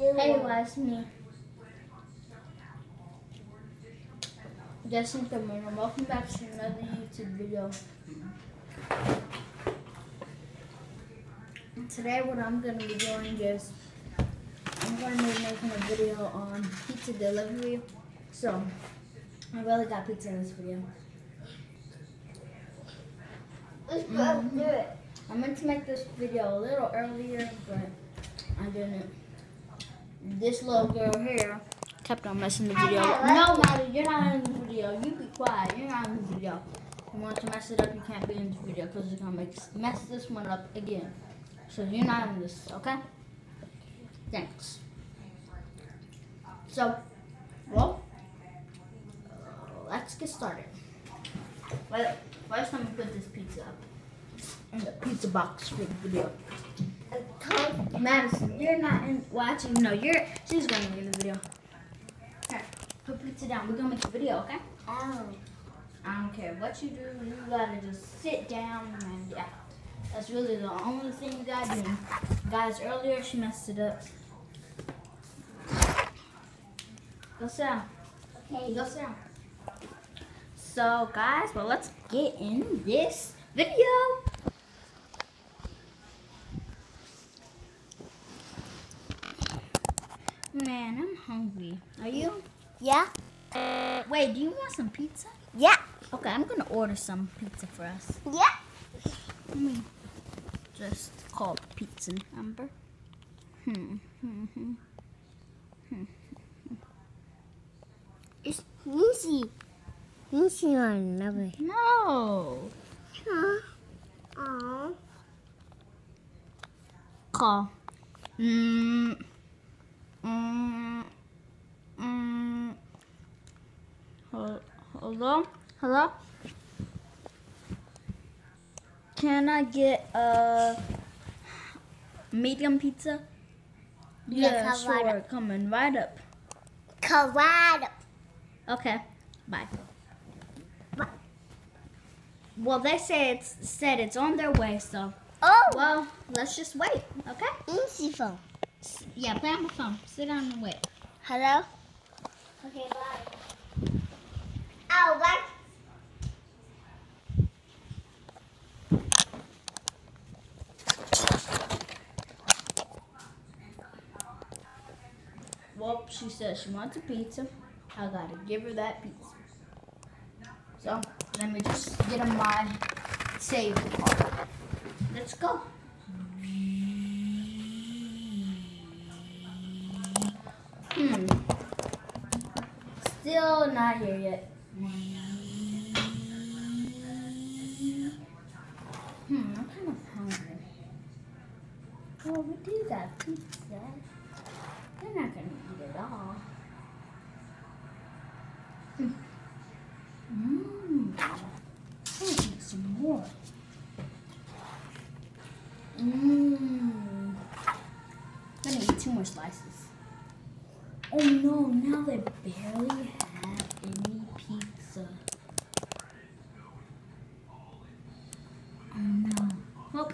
Hey, it's me. Justin Cameron, and welcome back to another YouTube video. Today, what I'm going to be doing is I'm going to be making a video on pizza delivery. So, I really got pizza in this video. Let's go do it. Mm-hmm. I meant to make this video a little earlier, but I didn't. This little girl here kept on messing the video. up. No, Maddie, you're not in the video. You be quiet. You're not in the video. You want to mess it up, you can't be in the video because it's gonna make mess this one up again. So you're not in this, okay? Thanks. So, well, uh, let's get started. Wait, first let me put this pizza up in the pizza box for the video. Madison, you're not in watching. No, you're. She's gonna be in the video. Okay, put pizza down. We're gonna make a video, okay? Oh. I don't care what you do. You gotta just sit down and yeah. That's really the only thing you gotta do. Guys, earlier she messed it up. Go sit down. Okay. Go sit down. So, guys, well, let's get in this video. Man, I'm hungry. Are you? Yeah. Wait, do you want some pizza? Yeah. Okay, I'm gonna order some pizza for us. Yeah. Let me just call the pizza number. Hmm. hmm, hmm. It's Lucy. Lucy on another. No. Huh? Oh. Call. Mm. Mm. Mm. Hel- Hello? Hello? Can I get a medium pizza? Yeah, Yeah, come right sure. Coming right up. Colorado. Okay. Bye. Bye. Well, they say it's said it's on their way, so Oh. well, let's just wait. Okay? Easy phone. Yeah, play on my phone. Sit down and wait. Hello. Okay. Bye. Oh, bye. Well, she says she wants a pizza. I gotta give her that pizza. So let me just get on my save card. Let's go. Hmm. Still not here yet. Hmm, I'm kind of hungry. Well, we do got pizza. They're not gonna eat it all. Mmm. I'll eat some more. Mmm. Gonna eat two more slices. Oh no, now they barely have any pizza. Oh no. Well,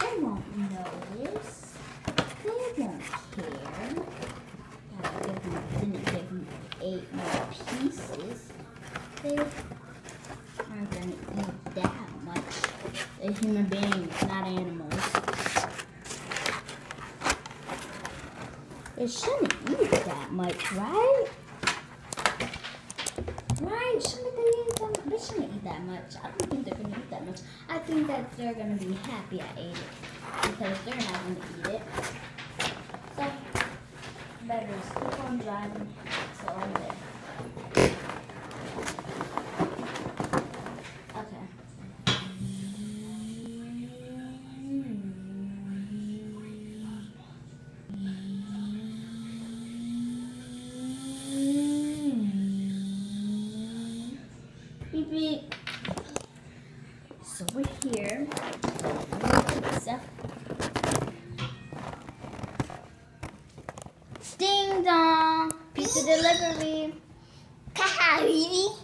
they won't notice. They won't care. Gotta give them, didn't give them eight more pieces. They aren't gonna eat that much. They're human beings, not animals. They shouldn't eat that much, right? Right? Shouldn't they eat that They shouldn't eat that much. I don't think they're gonna eat that much. I think that they're gonna be happy I ate it. Because they're not gonna eat it. So, better keep on driving till I'm there. Pizza delivery. Kahari.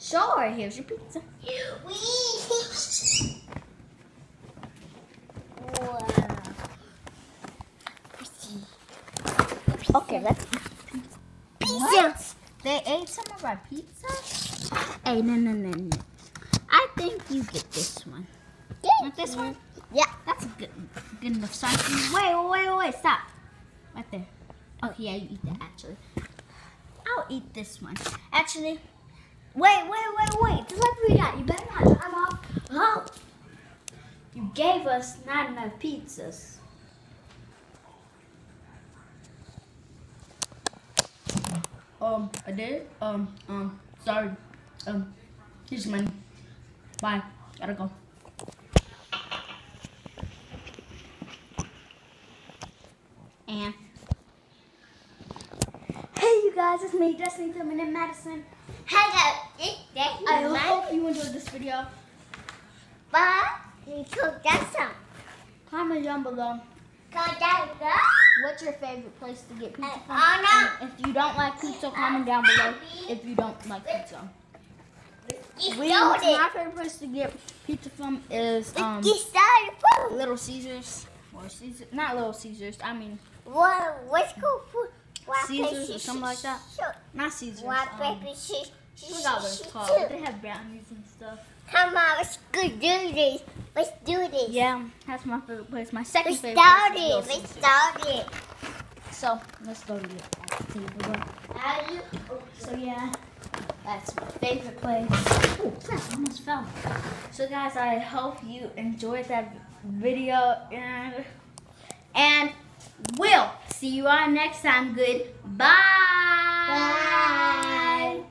Sure, here's your pizza. Wee. Wow. Okay, let's Pizza. What? They ate some of our pizza? Hey, no, no, no, no. I think you get this one. Want this one? Yeah. That's a good, good enough size. Wait, wait, wait, wait, stop. Right there. Okay, yeah, you eat that actually. I'll eat this one. Actually, wait, wait, wait, wait. Just let me that. You better not drive off. Oh, you gave us not enough pizzas. Um, I did. Um, um, sorry. Um, here's money. Bye. Gotta go. And guys, it's me, Destiny Tillman in Madison. Hello. It's Daddy. I hope you enjoyed this video. But you cook that some. Comment down below Cause that go. what's your favorite place to get pizza from. And if you don't like pizza, comment down below if you don't like pizza. Get We, my favorite place to get pizza from is um, Get. Little Caesars. Or Caesar, not Little Caesars. I mean, What? What's? Rock, Caesars or something like that. not Caesars. Um, paper, shoot. I forgot what it's called. But they have brownies and stuff. Come on, let's go do this. Let's do this. Yeah, that's my favorite place. My second We favorite place is Little started. We Caesars. started. So let's go to the table. How you? So yeah, that's my favorite place. Oh crap! I almost fell. So guys, I hope you enjoyed that video and and we'll see you all next time. Goodbye. Bye.